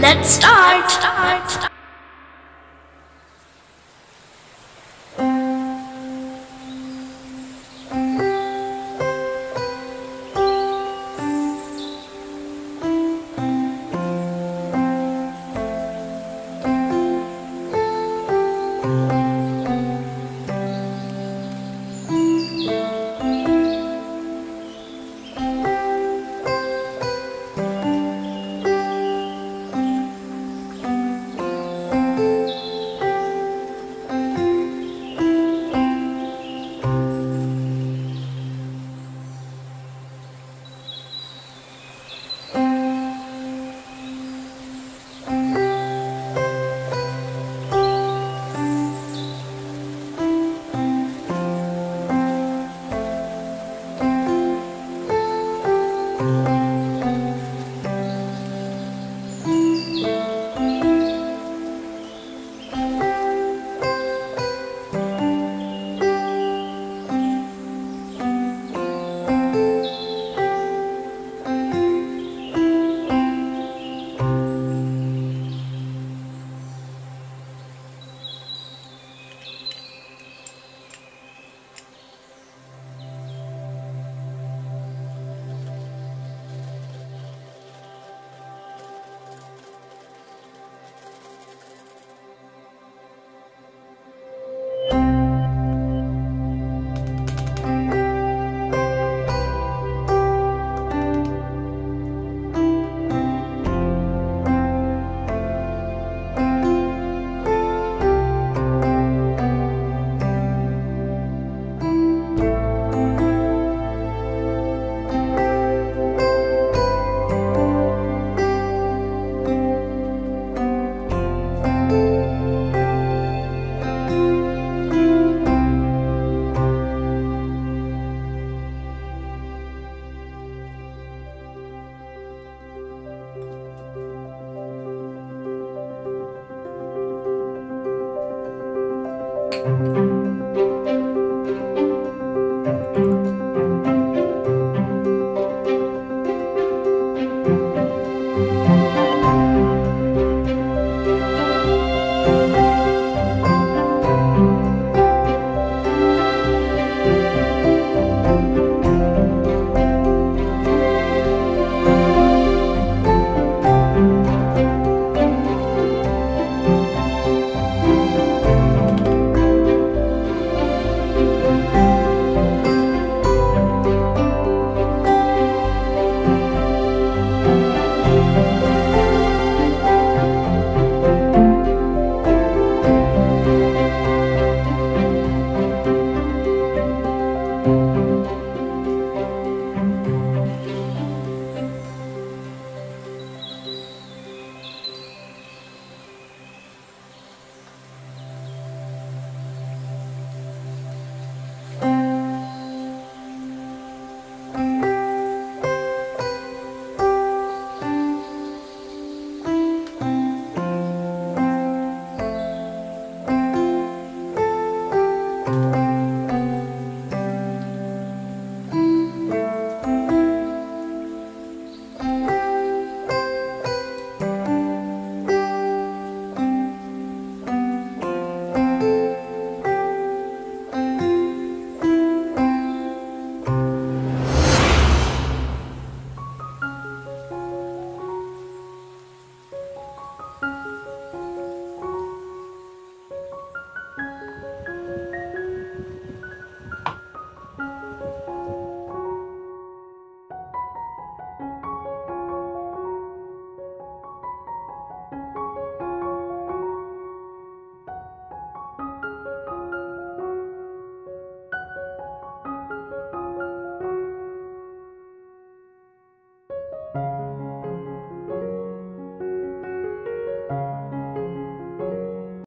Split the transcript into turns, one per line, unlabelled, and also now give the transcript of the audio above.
Let's start.